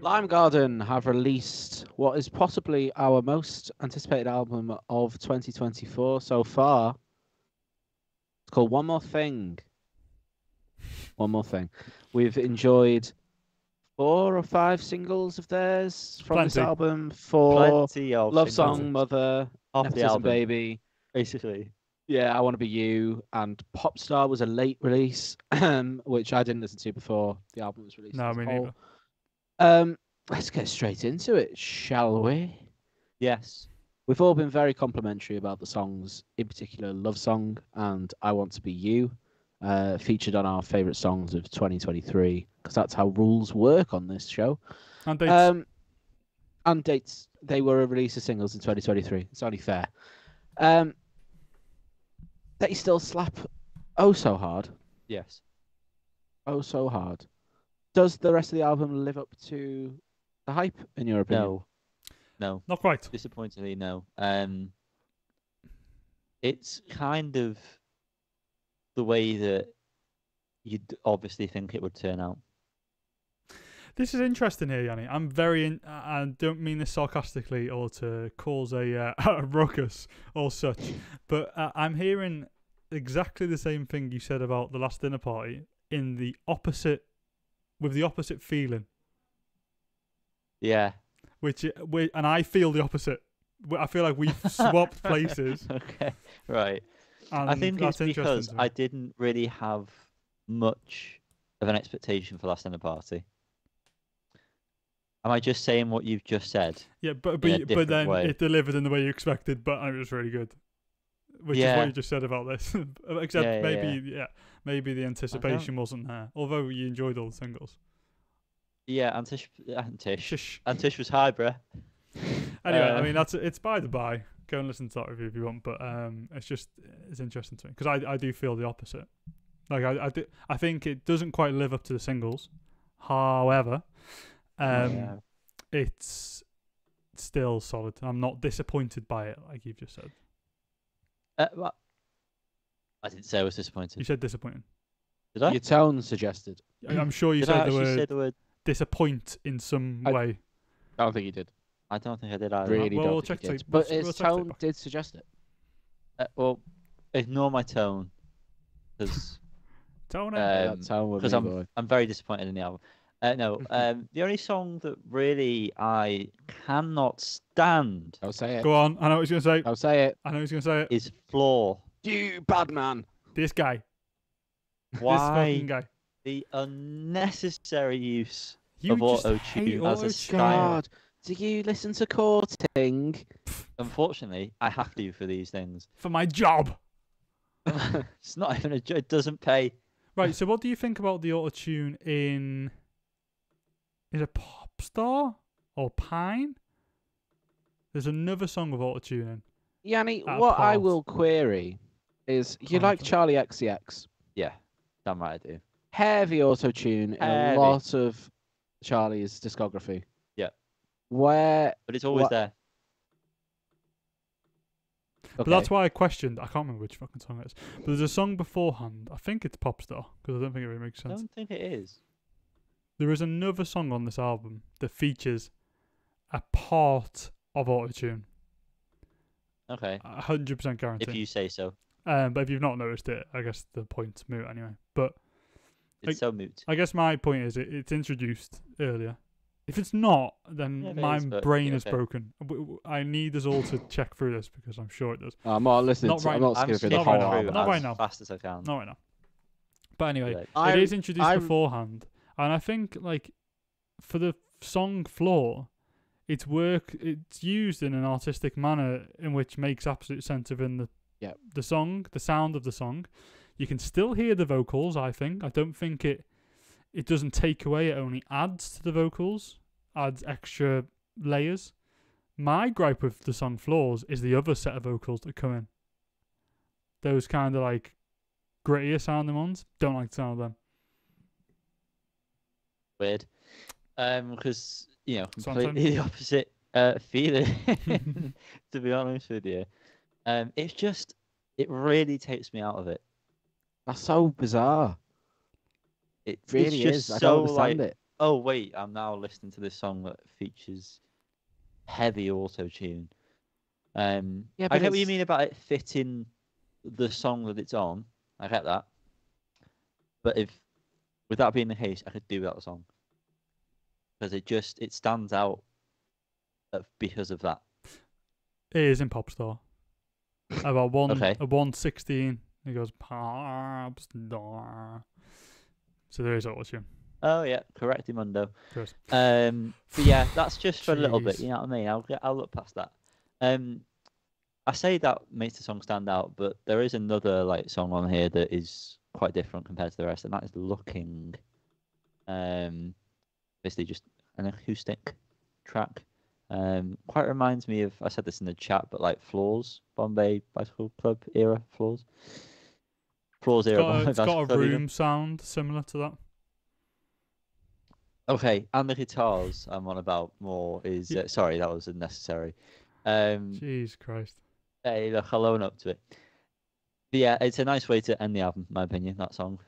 Lime Garden have released what is possibly our most anticipated album of 2024 so far. It's called One More Thing. One More Thing. We've enjoyed four or five singles of theirs from this album. For Plenty of Love singles Song, Mother, off the album, Baby. basically. Yeah, I Want to Be You, and Popstar was a late release, which I didn't listen to before the album was released. No, as a me whole. neither. Um, let's get straight into it, shall we? Yes. We've all been very complimentary about the songs, in particular Love Song and I Want to Be You, uh, featured on our favourite songs of 2023, because that's how rules work on this show. And dates. Um, and dates, they were a release of singles in 2023. It's only fair. Um, they still slap oh so hard. Yes. Oh so hard. Does the rest of the album live up to the hype, in your opinion? No. No. Not quite. Disappointingly, no. Um, it's kind of the way that you'd obviously think it would turn out. This is interesting here, Yanni. I'm very, in, I I don't mean this sarcastically or to cause a, uh, a ruckus or such, but uh, I'm hearing exactly the same thing you said about the last dinner party in the opposite, with the opposite feeling, Yeah. which, uh, i- wi- and I feel the opposite. I feel like we've swapped places. okay. Right. And I think that's it's because. I didn't really have much of an expectation for Last Dinner Party. Am I just saying what you've just said? Yeah, but but, but then way. it delivered in the way you expected, but it was really good. Which is Yeah. what you just said about this. Except Yeah, yeah, maybe yeah. Maybe the anticipation wasn't there. Although you enjoyed all the singles. Yeah, Antish, Antish, Shush. Antish was high, bruh. Anyway, I Uh, mean that's it's by the by. Go and listen to that review if you want, but um, it's just it's interesting to me because I I do feel the opposite. Like I I, do, I think it doesn't quite live up to the singles. However, um, Yeah. it's still solid. I'm not disappointed by it, like you've just said. Uh, well, I didn't say I was disappointed. You said disappointing. Did I? Your tone suggested. I- I'm sure you Did I said the actually word say the word? disappoint in some I- way. I don't think you did. I don't think I did either. Really well, don't we'll think you check did. tape- But we'll- its we'll check tape tone back. did suggest it. Uh, well, ignore my tone because Tone it. Yeah, Um, that tone would 'cause be I'm boy. I'm very disappointed in the album. Uh, no, um, the only song that really I cannot stand I'll say it. Go on. I know what he's going to say. I'll say it. I know what he's going to say it. is "Floor." You bad man. This guy. This Why fucking guy. the unnecessary use You of just auto tune as a auto-tune. God, do you listen to courting? Unfortunately, I have to for these things. For my job. It's not even a. jo- It doesn't pay. Right, so what do you think about the auto tune in. Is it Popstar or Pine? There's another song with auto tune in. Yanni, At a what I will query is you Part like of- Charli XCX. Yeah, damn right I do. Heavy auto tune in a Heavy. lot of Charli's discography. Yeah. Where But it's always What- there. But that's why I questioned. I can't remember which fucking song it is. But there's a song beforehand. I think it's Popstar because I don't think it really makes I sense. don't think it is. There is another song on this album that features a part of auto tune. Okay, A hundred percent guarantee. if you say so. Um, but if you've not noticed it, I guess the point's moot anyway. But It's Like- so moot. I guess my point is it, it's introduced earlier. If it's not, then Yeah, my is, but brain yeah, is okay. broken. I need us all to check through this because I'm sure it does. I'm not listening. Not to, right I'm now. not skipping skipping the not whole right now. Not as right now. fast as I can. Not right now. But anyway, Like, it I'm- is introduced I'm- beforehand, and I think like for the song floor, it's work. It's used in an artistic manner in which makes absolute sense within the Yep. the song, the sound of the song. You can still hear the vocals. I think. I don't think it. It doesn't take away. It only adds to the vocals. Adds extra layers. My gripe with the song Flaws is the other set of vocals that come in. Those kind of like grittier sounding ones. Don't like the sound of them. weird. Um, because you know, completely the opposite uh feeling. to be honest with you, um, it's just it really takes me out of it. That's so bizarre. It It really it's is. I so don't like understand it. oh wait, I'm now listening to this song that features heavy auto tune. Um, Yeah, I but get what you mean about it fitting the song that it's on. I get that. But if, with that being the case, I could do without the song because it just it stands out uh, because of that. It is in Popstar. About one Okay. a one sixteen. He goes. So there is auto Oh yeah, correct, Mundo. Um, but yeah, that's just for a little bit. You know what I mean? I'll get, I'll look past that. Um, I say that makes the song stand out, but there is another like song on here that is quite different compared to the rest, and that is "Looking." Um, basically just an acoustic track. Um, quite reminds me of I said this in the chat, but like Flaws, Bombay Bicycle Club era Flaws. Flaws It's era. got, a, it's got a Club era. room sound similar to that. Okay, and the guitars I'm on about more is Yeah. uh, sorry that was unnecessary. Um, Jeez Christ. hey, look, I'll own up to it. But yeah, it's a nice way to end the album, in my opinion. That song,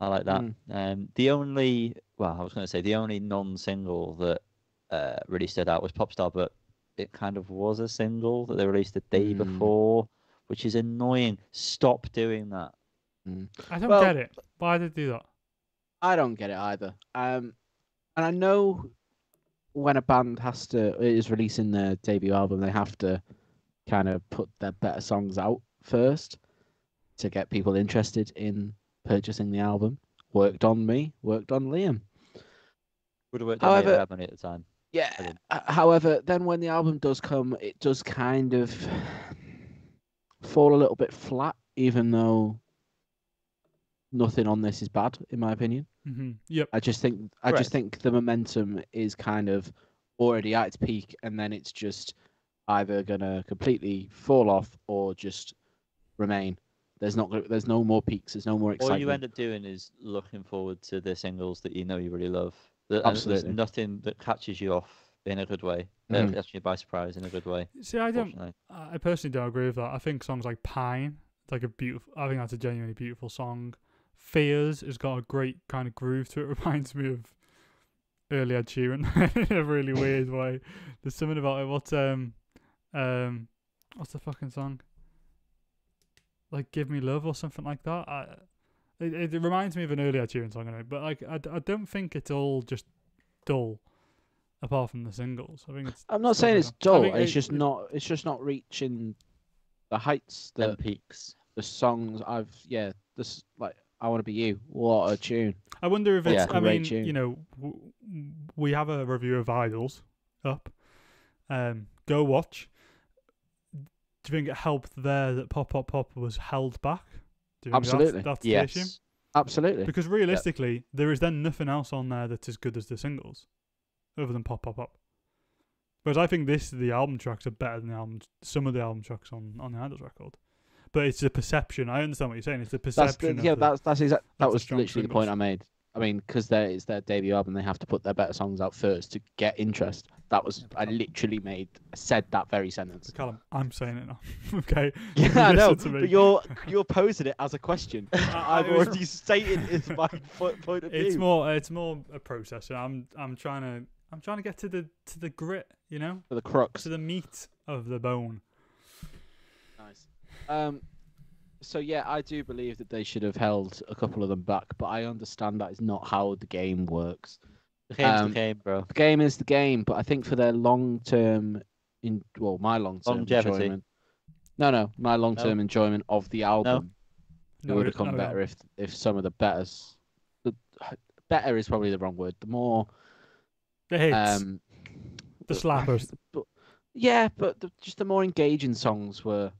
I like that. Mm. Um, the only, well, I was going to say the only non-single that uh, really stood out was Popstar, but it kind of was a single that they released the day Mm. before, which is annoying. Stop doing that. I don't Well- get it. Why did they do that? I don't get it either. Um, and I know when a band has to is releasing their debut album, they have to kind of put their better songs out first to get people interested in purchasing the album. Worked on me, worked on Liam. Would have worked on me However- had money at the time. Yeah. uh, However, then when the album does come, it does kind of fall a little bit flat, even though nothing on this is bad, in my opinion. hmm Yep. I just think I Correct. just think the momentum is kind of already at its peak, and then it's just either gonna completely fall off or just remain. There's not there's no more peaks. There's no more All you end up doing is looking forward to the singles that you know you really love. The- and Absolutely. There's nothing that catches you off in a good way. Uh, Mhm. catches you by surprise in a good way. See, I don't. I personally don't agree with that. I think songs like Pine, it's like a beautiful. I think that's a genuinely beautiful song. Fears has got a great kind of groove to it. Reminds me of early Ed Sheeran in a really weird way. There's something about it. What's um um what's the fucking song? Like "Give Me Love" or something like that. I, it, it reminds me of an early Ed Sheeran song, anyway. But like, I, d- I don't think it's all just dull. Apart from the singles, I think it's. I'm not saying it's dull. It's it- just it- not. It's just not reaching the heights the peaks. the songs I've. Yeah, this like I want to be you. What a tune. I wonder if it's. Yeah. I mean, tune. you know, w- we have a review of IDLES up. Um, go watch. Do you think it helped there that Pop Pop Pop was held back? Do you think Absolutely. That's, that's the issue. Yes. Absolutely. Because realistically, there is then nothing else on there that's as good as the singles, other than Pop Pop Pop. Whereas I think this, the album tracks are better than the album, some of the album tracks on on the IDLES record. But it's a perception. I understand what you're saying. It's a That's perception. the, of yeah. the- That's that's exact. That of the was strong literally the point I made. I mean, because it's their debut album, they have to put their better songs out first to get interest. That was I literally made said that very sentence. Callum, I'm saying it now. okay. Yeah, I know, to but you're you're posing it as a question. I've already stated it's my point of view. It's more. It's more a process. I'm. I'm trying to. I'm trying to get to the to the grit. You know, for the crux. to the meat of the bone. Nice. Um, so yeah, I do believe that they should have held a couple of them back, but I understand that is not how the game works. The game's Um, the game, bro. The game is the game, but I think for their long term, in well, my long term enjoyment. No, no, my long term enjoyment of the album. It would it- have come no, better no. if if some of the betters, the better is probably the wrong word. The more The hits. um, the slappers. but yeah, but the, just the more engaging songs were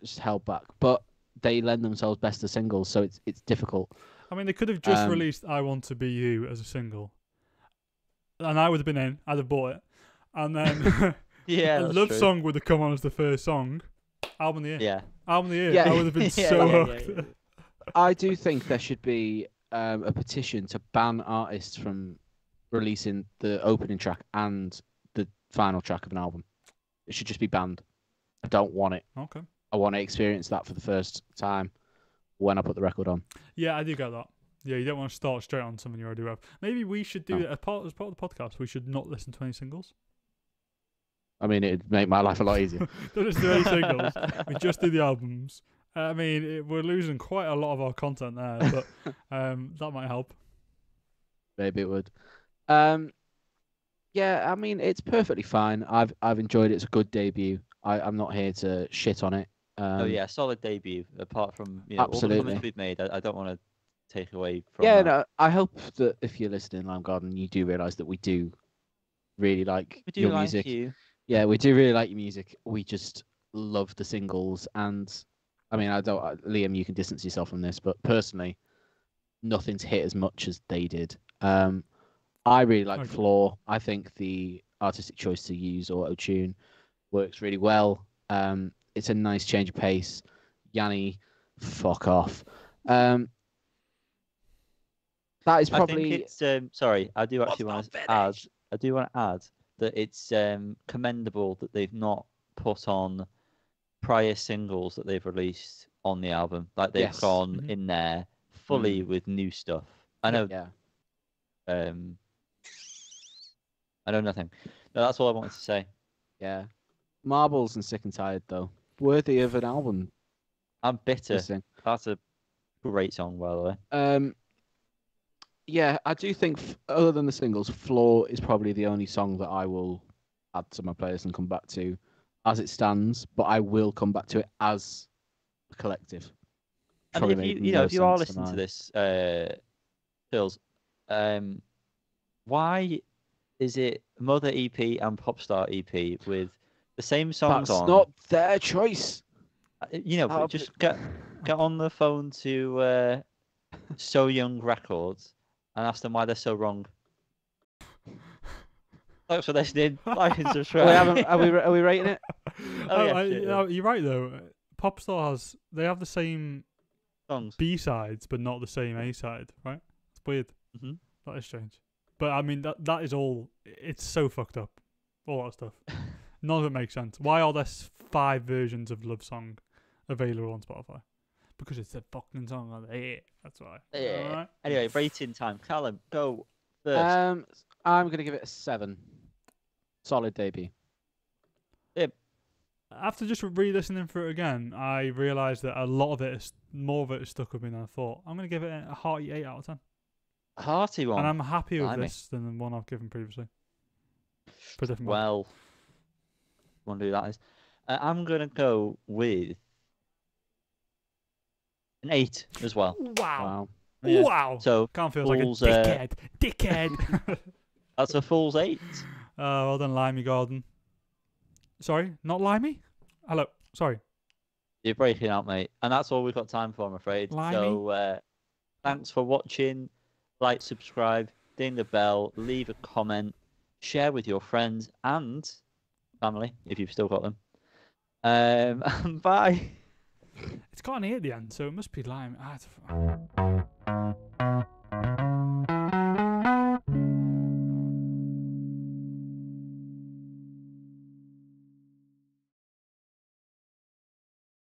just held back. But they lend themselves best to singles, so it's it's difficult. I mean, they could have just Um, released "I Want to Be You" as a single, and I would have been in. I'd have bought it, and then Yeah, a love true. song would have come on as the first song. Album of the year. Yeah. Album of the year. Yeah. I would have been Yeah, so yeah, hooked. yeah. I do think there should be um, a petition to ban artists from releasing the opening track and the final track of an album. It should just be banned. I don't want it. Okay. I want to experience that for the first time when I put the record on. Yeah, I do get that. Yeah, you don't want to start straight on something you already have. Maybe we should do No. as part as part of the podcast. We should not listen to any singles. I mean, it'd make my life a lot easier. Don't listen to any singles. We just do the albums. I mean, it, we're losing quite a lot of our content there, but um, that might help. Maybe it would. Um, yeah, I mean, it's perfectly fine. I've I've enjoyed it. It's a good debut. I, I'm not here to shit on it. Um, oh yeah, solid debut. Apart from you know, all the absolutely. comments we've made, I, I don't want to take away from. Yeah, that. no, I hope that if you're listening, Lime Garden, you do realise that we do really like we do your like music. you. Yeah, we do really like your music. We just love the singles, and I mean, I don't, uh, Liam, you can distance yourself from this, but personally, nothing's hit as much as they did. Um, I really like Okay. Floor. I think the artistic choice to use auto tune works really well. Um, it's a nice change of pace. Yanni, fuck off. Um, that is I think probably it's um, sorry. I do actually want to add. I do want to add that it's um, commendable that they've not put on prior singles that they've released on the album. Like they've Yes. gone Mhm. in there fully with new stuff. I know. yeah. Um, I know nothing. No, that's all I wanted to say. Yeah. Marbles and Sick and Tired, though. Worthy of an album. I'm bitter. That's a great song, by the way. Um, yeah, I do think, f- other than the singles, Floor is probably the only song that I will add to my playlist and come back to as it stands, but I will come back to it as a collective. I mean, if you, you know, no if you are listening to this, uh, Phils, um, why is it Mother EP and Popstar EP with the same songs That's on? not their choice. Uh, You know, How but just get get on the phone to uh, So Young Records and ask them why they're so wrong. Thanks for listening. Like and Are we, subscribe. having, are, we, are we rating it? Oh, yeah, I- shit, yeah. you're right though. Popstar has they have the same songs. B sides, but not the same A side, right? It's weird. hmm That is strange. But I mean, that that is all. It's so fucked up. All that stuff. None of it makes sense. Why are there five versions of Love Song available on Spotify? Because it's a fucking song. on there. Yeah, that's why. Yeah. Alright. Anyway, rating time. Callum, go first. Um, I'm going to give it a seven. Solid debut. After just re-listening through it again, I realised that a lot of it is more of it is stuck with me than I thought. I'm gonna give it a hearty eight out of ten, A Hearty one. and I'm happier with blimey. this than the one I've given previously. For a different one. Wonder who that is. Uh, I'm gonna go with an eight as well. Wow! Wow. Yeah. Wow! So Can't feel like a Fool's, uh, dickhead. Dickhead. that's a fool's eight. Uh, well done, Limey Garden. Sorry, not Limey? Hello, sorry. You're breaking out, mate. And that's all we've got time for, I'm afraid. Limey. So uh, thanks for watching. Like, subscribe, ding the bell, leave a comment, share with your friends and family if you've still got them. Um, bye. It's got an E at the end, so it must be Lime. Ah,